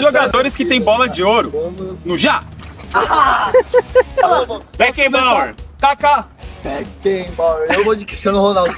jogadores que tem bola de ouro. No já! Beckenbauer. Kaká. Beckenbauer. Eu vou de Cristiano Ronaldo.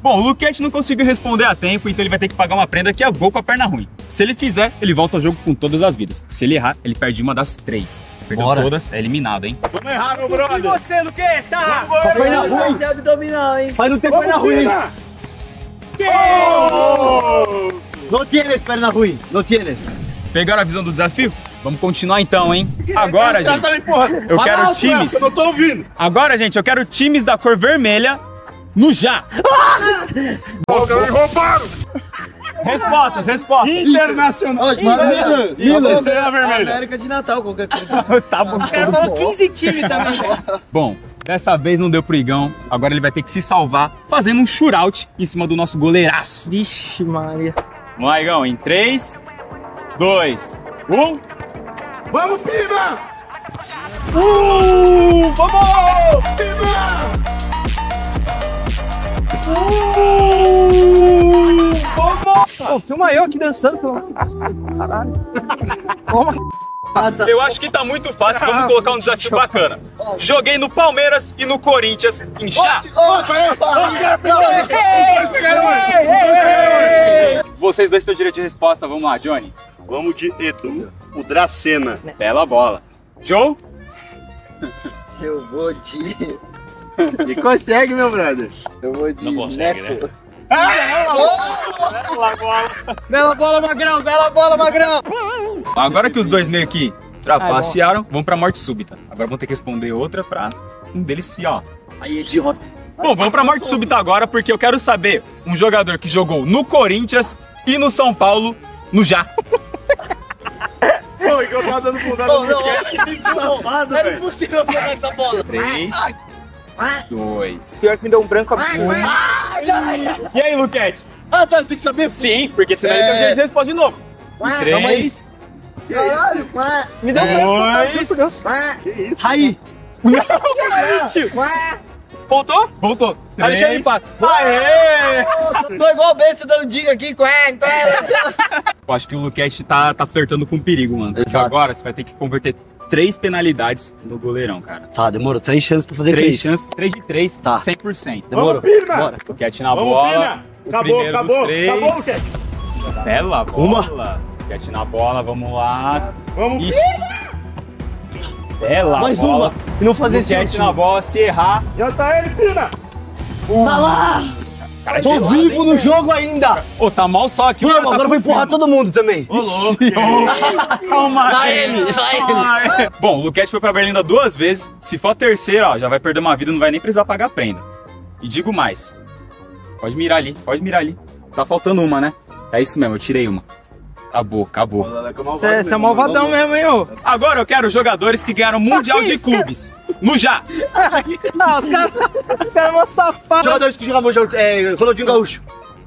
Bom, o Luquete não conseguiu responder a tempo, então ele vai ter que pagar uma prenda que é gol com a perna ruim. Se ele fizer, ele volta ao jogo com todas as vidas. Se ele errar, ele perde uma das três. Perdeu Bora. todas, é eliminado, hein? Vamos errar, meu brother. você, Luqueta? Com a perna ruim. É abdominal, hein? Mas não tem perna ruim. Oh! Não tienes perna ruim. Não tienes. Pegaram a visão do desafio? Vamos continuar então, hein? Agora, gente. tá. Eu quero alto, times. Eu não tô ouvindo. Agora, gente, eu quero times da cor vermelha no já. Pô, me roubaram. Respostas, respostas. Internacional. Milan, Estrela Vermelha. América de Natal, qualquer coisa. tá bom. O cara falou 15 times também. Bom, dessa vez não deu pro Igão. Agora ele vai ter que se salvar fazendo um shootout em cima do nosso goleiraço. Vixe, Maria. Vamos lá, Igão. Em 3, 2, 1. Vamos, Pima. Uh, vamos! Uh, vamos! Pô, filma eu aqui dançando, pelo. Caralho. Toma. Eu acho que tá muito fácil, vamos colocar um desafio bacana. Joguei no Palmeiras e no Corinthians em chá. Vocês dois têm o direito de resposta, vamos lá, Johnny. Vamos de Eto. O Dracena. Bela bola. Joe? Eu vou de. E consegue, meu brother. Eu vou de Não consegue, Neto. Bela bola, Magrão. Bela bola, Magrão. Agora que os dois meio que trapacearam, vamos pra morte súbita. Agora vamos ter que responder outra pra um deles se, ó. Aí, idiota. Bom, vamos pra morte súbita agora, porque eu quero saber um jogador que jogou no Corinthians e no São Paulo no já. Pô, que eu tava dando bundada Não, no não, Luquete. Safado, Era impossível pegar essa bola. 3, 2. Pior que me deu um branco absurdo. E aí, Luquete? Ah, tá, tem que saber. Sim, porque senão É. ele tem o direito de novo. 3, Caralho. Me deu um branco. 2. Quá. Que isso? Raí. Voltou? Voltou? Voltou. Alexandre Três. Pato. Aê! Tô igual besta dando dica aqui. Quá, quá. Eu acho que o Luquete tá, tá flertando com perigo, mano. Porque Exato. agora você vai ter que converter três penalidades no goleirão, cara. Tá, demorou. Três chances pra fazer Três três. chances, três de três, Tá. 100%. Demorou. Vamos, Pina. Bora. Luquete na Vamos, bola. Pina. o Acabou, primeiro dos acabou. três. Acabou, Luquete. Bela bola. Uma. Luquete na bola, vamos lá. Vamos, Ixi. Bela Mais bola. uma. E não fazer esse Luquete na último. bola, se errar. Já tá ele, Pina. Tá lá. Cara, Tô gelado, vivo hein, no velho? jogo ainda. Ô, tá mal só aqui. Vamos, tá agora eu vou empurrar todo mundo também. Ô, louco. Calma Dá ele, dá ele. É. Bom, o Luquete foi pra Berlinda duas vezes. Se for a terceira, ó, já vai perder uma vida, não vai nem precisar pagar a prenda. E digo mais. Pode mirar ali, pode mirar ali. Tá faltando uma, né? É isso mesmo, eu tirei uma. Acabou, acabou. Você é malvadão mesmo, hein, ô? Agora eu quero jogadores que ganharam Mundial de Clubes. No já. Ah, os caras os cara são safados. Jogadores que jogavam jogo, é, Ronaldinho Gaúcho.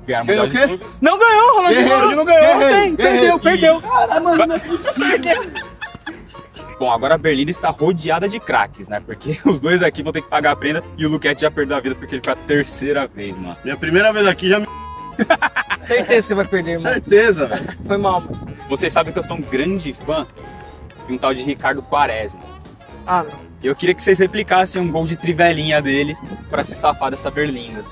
Ganharam Ganhou Mundial de o quê? Clubes. Não ganhou, Ronaldinho. Guerreiro, não ganhou. Guerreiro. perdeu, perdeu. Bom, agora a Berlinda está rodeada de craques, né? Porque os dois aqui vão ter que pagar a prenda e o Luquete já perdeu a vida porque ele foi a terceira vez, mano. Minha primeira vez aqui já me... Certeza que vai perder, irmão. Certeza, velho. Foi mal. Vocês sabem que eu sou um grande fã de um tal de Ricardo Quaresma. Ah, não. Eu queria que vocês replicassem um gol de trivelinha dele pra se safar dessa berlinda.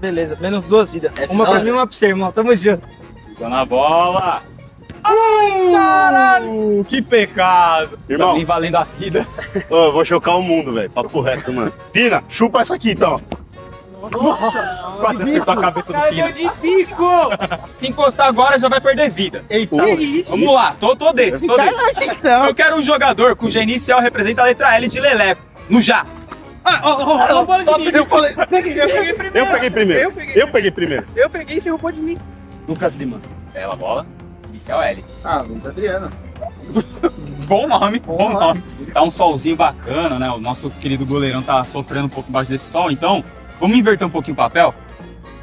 Beleza, menos duas vidas. Essa uma da pra mim e uma pra você, irmão. Tamo junto. Jogando a bola. Caralho! Que pecado! Irmão. Tá valendo a vida. Ô, eu vou chocar o mundo, velho. Papo reto, mano. Pina, chupa essa aqui, então. Quase acertou a cabeça do deu de pico! Se encostar agora, já vai perder vida. Eita. Vamos lá, tô, tô desses, tô desses. Eu quero um jogador cuja inicial representa a letra L de Leleco. No já. Ah, ó, bola de mim. Eu falei. Eu peguei, primeiro. Eu peguei primeiro. Eu peguei. Eu peguei primeiro. Eu peguei e você roubou de mim. Lucas Lima. Bela bola. Inicial L. Ah, Luiz Adriano. Bom nome, bom nome. Tá um solzinho bacana, né? O nosso querido goleirão tá sofrendo um pouco embaixo desse sol, então vamos inverter um pouquinho o papel.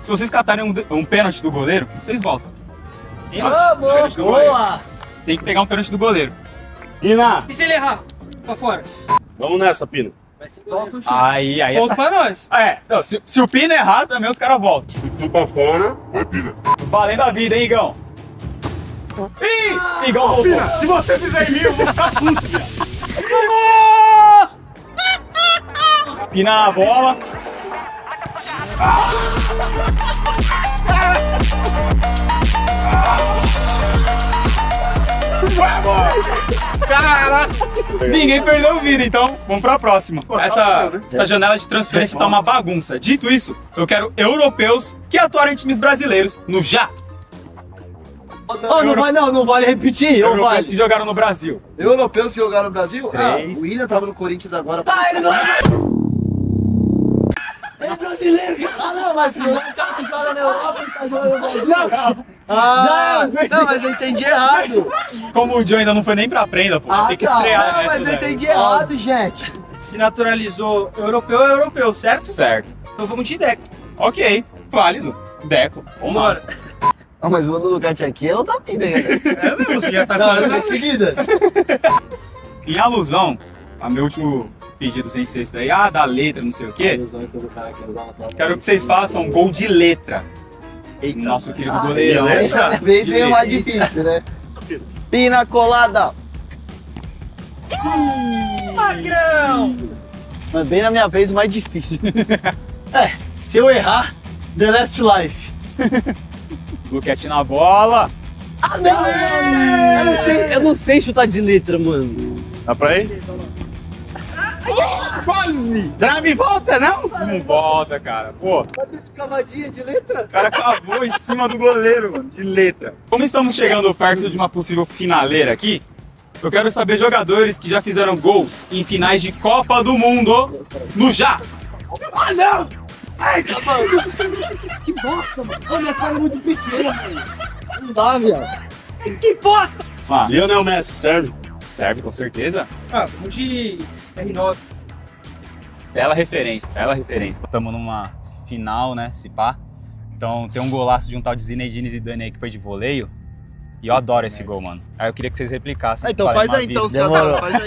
Se vocês catarem um, um pênalti do goleiro, vocês voltam. Do goleiro. boa. Tem que pegar um pênalti do goleiro. Pina, E se ele errar? Pra fora. vamos nessa, Pina. Volta o chute. Aí, aí Ponto essa. pra nós. É, não, se, se o Pino errar, também os caras voltam. Tu pra fora, vai, Pina. Valendo a vida, hein, Igão? Ih! Igual voltou. Pina, se você fizer em mim, eu vou ficar puto, viado. Pina na bola. Caraca! Ninguém perdeu vida, então vamos pra próxima. Essa, essa janela de transferência tá uma bagunça. Dito isso, eu quero europeus que atuaram em times brasileiros no já. Oh, não vai não, não vale repetir, ou Europeus vale? que jogaram no Brasil. Europeus que jogaram no Brasil? Ah, Três. o William tava no Corinthians agora. Ah, ele não é... É brasileiro, cara. Ah, não, mas o cara que joga na Europa, ele tá jogando no Brasil. Não. Ah, não, mas eu entendi errado. Como o Joe ainda não foi nem pra prenda, pô. Ah, tem que tá. estrear Não, nessa mas eu daí. entendi errado, gente. Se naturalizou europeu, é europeu, certo? Certo. Então vamos de Deco. Ok, válido. Deco. Vamos lá. Bora. Ah, mas o do Ducati aqui é outra vida, cara. É mesmo, você já tá falando não, seguidas. Em alusão a meu último pedido sem ser esse daí, ah, da letra, não sei o quê, quero que vocês façam gol de letra. Eita, Nosso querido Ah, goleirão. letra? Vez é mais difícil, né? Pina colada. Magrão! Mas bem na minha vez, o mais difícil. é, se eu errar, The Last Life. Luquete na bola. Ah, não! Eu não sei, eu não sei chutar de letra, mano. Dá pra ir? Quase! Drive e volta, não? Não volta, cara. Pô, o Bateu de cavadinha de letra? cara cavou em cima do goleiro, mano, de letra. Como estamos chegando perto de uma possível finaleira aqui, eu quero saber jogadores que já fizeram gols em finais de Copa do Mundo no já. Ah, não! Ai, tá. Que bosta, mano. Olha, essa é muito pequena, mano. Não dá, viado. Que bosta! Ah, Lionel Messi, serve? serve com certeza. Ah, vamos de R9. Bela referência, bela referência. Estamos numa final, né? Se pá. Então tem um golaço de um tal de Zinedine Zidane aí que foi de voleio. E eu adoro esse gol, mano. Aí eu queria que vocês replicassem. Ah, então faz aí, então, vida. seu Demorou. Faz aí.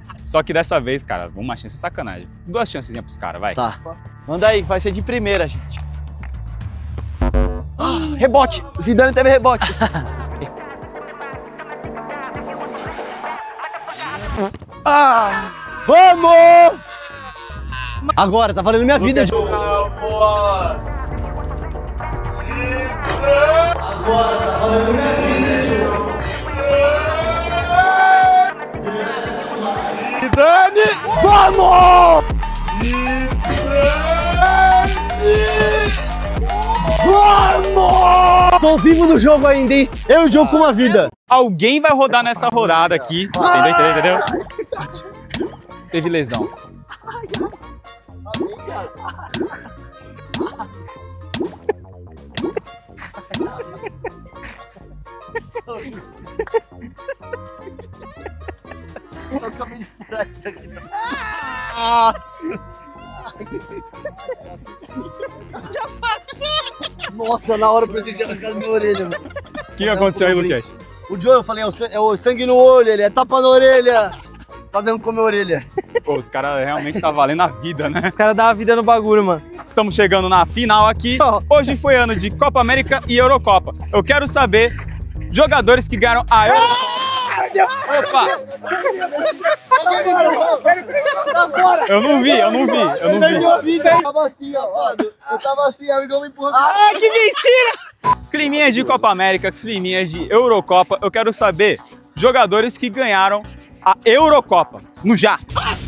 Só que dessa vez, cara, uma chance é sacanagem. Duas chances pros caras, vai. Tá. Manda aí, vai ser de primeira, gente. Ah, rebote! Zidane teve rebote. ah! Vamos! Agora, tá valendo minha vida! Agora, tá valendo minha vida, Ju. Zidane! Vamos! Vamos! Tô vivo no jogo ainda, hein? Eu jogo com uma vida. Alguém vai rodar nessa rodada aqui. Entendeu? Entendeu? Entendeu? Teve lesão. Eu acabei de furar isso aqui. Nossa! Nossa, na hora eu pensei que tinha arrancado minha orelha, mano. O que aconteceu aí, Luquete? O Joe, eu falei, é é o sangue no olho, ele é tapa na orelha. Fazendo com a minha orelha. Pô, os caras realmente tá valendo a vida, né? Os caras dão a vida no bagulho, mano. Estamos chegando na final aqui. Hoje foi ano de Copa América e Eurocopa. Eu quero saber jogadores que ganharam a Eurocopa. Opa! Eu não vi, eu não vi, eu não vi. Eu tava assim, ó. Eu tava assim, amigão me empurrando. Ah, que mentira! Climinha de Copa América, climinha de Eurocopa. Eu quero saber jogadores que ganharam a Eurocopa. No já.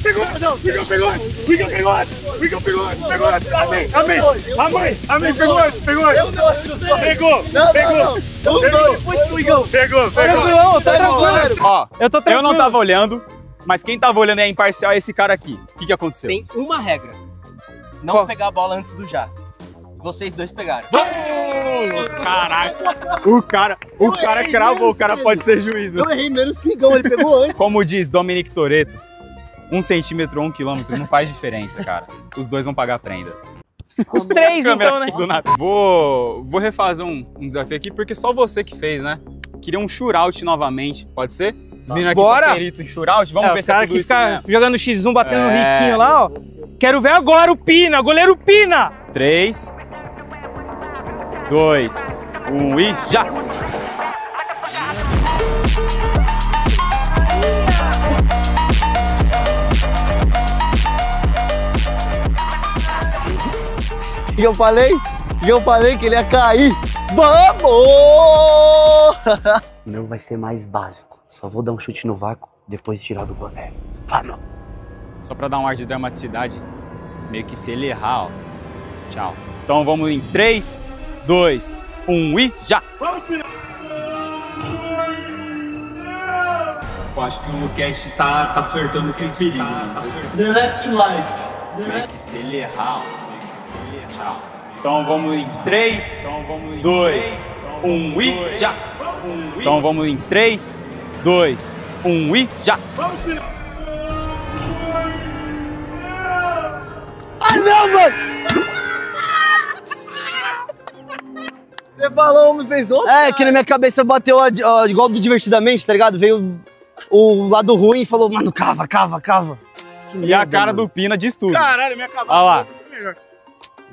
Pegou, não, pegou, pegou antes. Pegou, pegou. Pegou, pegou. Pegou antes. Amém, amém. Amém, amém. Pegou pegou. Pegou, pegou. Pegou, Depois que o Igão. pegou, pegou. Tranquilão, tá tranquilo. Ó, Eu tô eu tranquilo. não tava olhando, mas quem tava olhando é imparcial é esse cara aqui. O que, que aconteceu? Tem uma regra. Não pegar a bola antes do já. Vocês dois pegaram. Oh, Caraca, o cara, o cara cravou, o cara pode ser juiz. né? Eu errei menos que o Igão, ele pegou antes. Como diz Dominic Toretto, um centímetro ou um quilômetro não faz diferença, cara. Os dois vão pagar prenda. Os três, então, né? aqui do nada. Vou, vou refazer um, um desafio aqui, porque só você que fez, né? Queria um shootout novamente, pode ser? Os meninos aqui Bora! perito em shootout, vamos é, ver se é tudo que isso mesmo. jogando X1, batendo no É. riquinho lá, ó. Quero ver agora o Pina, goleiro Pina! 3, dois, um e já! E eu falei, e eu falei que ele ia cair. Vamos! O meu vai ser mais básico. Só vou dar um chute no vácuo, depois tirar do goleiro. É, vamos! Só pra dar um ar de dramaticidade, meio que se ele errar, ó. Tchau. Então vamos em três. 2, 1 e já! Eu acho que o Luquete tá, tá flertando com o perigo. The last life. Meio que se ele errar, ó. Meio que se ele errar. Tchau. Então vamos em 3, 2, 1 e já! Então vamos em 3, 2, 1 e já! Ah, não, mano! Você falou, me fez outro? É, que na minha cabeça bateu ó, ó, igual do Divertidamente, tá ligado? Veio o lado ruim e falou, mano, cava, cava, cava. Que E a merda, cara mano. do Pina diz tudo. Caralho, minha cavalo. Olha lá.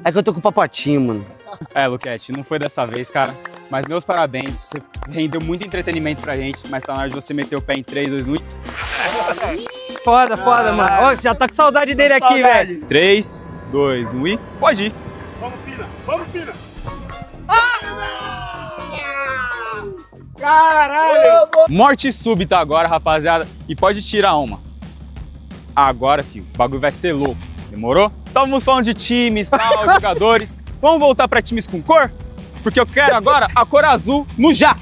É que eu tô com o papatinho, mano. É, Luquete, não foi dessa vez, cara. Mas meus parabéns. Você rendeu muito entretenimento pra gente, mas tá na hora de você meter o pé em 3, 2, 1 e. Foda, foda, mano. Ó, já tá com saudade dele aqui, velho. 3, 2, 1 e. Pode ir. Vamos, Pina. Vamos, Pina. Morte súbita agora, rapaziada. E pode tirar uma. Agora, filho, o bagulho vai ser louco. Demorou? Estávamos falando de times, tal, jogadores. Vamos voltar pra times com cor? Porque eu quero agora a cor azul no já.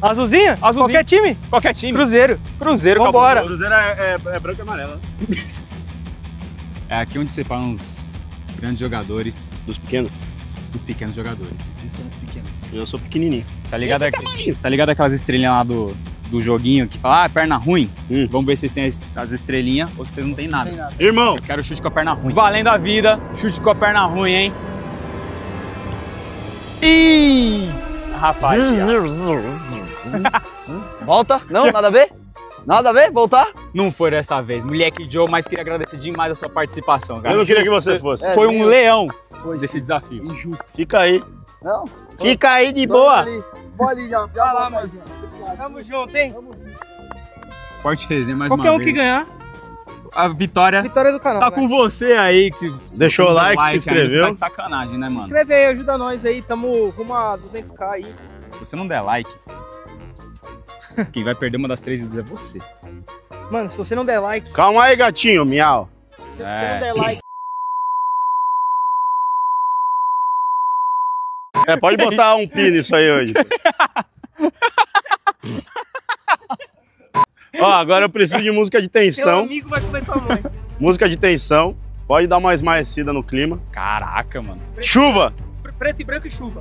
Azulzinha? Azulzinha. Qualquer time? Qualquer time. Cruzeiro. Cruzeiro, Vambora. Cruzeiro é, é, é branco e amarelo. É aqui onde separam os grandes jogadores Dos pequenos? dos pequenos jogadores. Eu sou pequenininho. Tá ligado, aqu- tá ligado aquelas estrelinhas lá do, do joguinho que fala, ah, perna ruim? Hum. Vamos ver se vocês têm as, as estrelinhas ou se vocês não têm nada. Irmão, Eu quero chute com a perna ruim. Valendo a vida, chute com a perna ruim, hein? Ih! Rapaz, Volta? Não, nada a ver? Nada a ver? Voltar? não foi dessa vez. Moleque Joe, mas queria agradecer demais a sua participação, cara. eu não queria que você fosse. É, Foi um nem eu. leão Foi desse desafio. Injusto. Fica aí. Não? Fica aí de boa. Boa ali já. Vai lá, mano. Tamo junto, hein? Esporte resenha mais Qualquer uma um que vez. ganhar, A vitória vitória do canal. tá vai. com você aí. Que Deixou o deu like, se ainda, inscreveu. Você tá de sacanagem, né, Se mano? inscreve aí, ajuda nós aí. Tamo rumo a 200k aí. Se você não der like, quem vai perder uma das três vezes é você. Mano, se você não der like, Calma aí, gatinho, miau. se você É. não der like, É, pode botar um pi nisso aí hoje. Ó, agora eu preciso de música de tensão. amigo vai comer tua mãe. Música de tensão. Pode dar uma esmaecida no clima. Caraca, mano. Chuva! Preto e branco e chuva.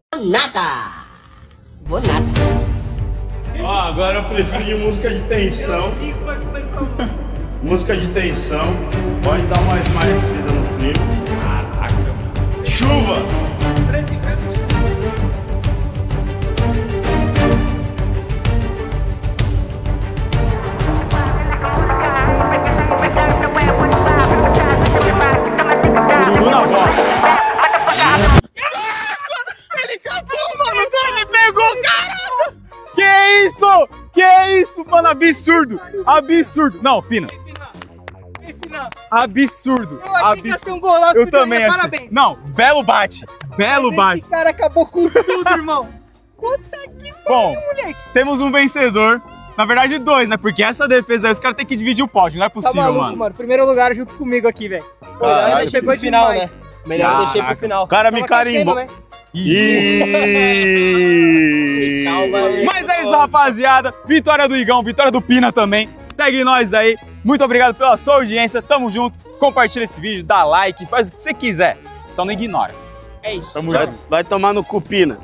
Ó, agora eu preciso de música de tensão. Mãe. Música de tensão. Pode dar uma esmaecida no clima. Caraca. Chuva! Absurdo. Absurdo. Não, Pina. Absurdo. Eu achei que ia Absurdo. ser um golaço. Eu também achei. Parabéns. Não, belo bate. Belo bate. Esse cara acabou com tudo, irmão. Bom, temos um vencedor. Na verdade, dois, né? Porque essa defesa aí, os caras têm que dividir o pódio. Não é Tá possível, maluco, mano. mano. Primeiro lugar junto comigo aqui, velho. Caralho, Ainda chegou pro final, demais. né? Melhor eu deixei pro final. O cara me carimbou. né? Ih! Calma aí. Mas é isso, rapaziada. Vitória do Igão, vitória do Pina também. Segue nós aí. Muito obrigado pela sua audiência. Tamo junto. Compartilha esse vídeo, dá like, faz o que você quiser. Só não ignora. É isso. Tamo Vai, junto. vai tomar no cupina.